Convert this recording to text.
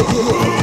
Yeah.